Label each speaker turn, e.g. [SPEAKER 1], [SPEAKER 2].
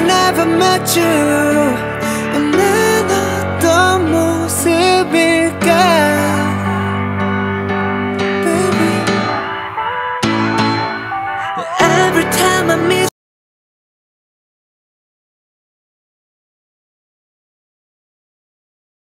[SPEAKER 1] never met you. 안내놨던 모습일까 Baby. Every time I'm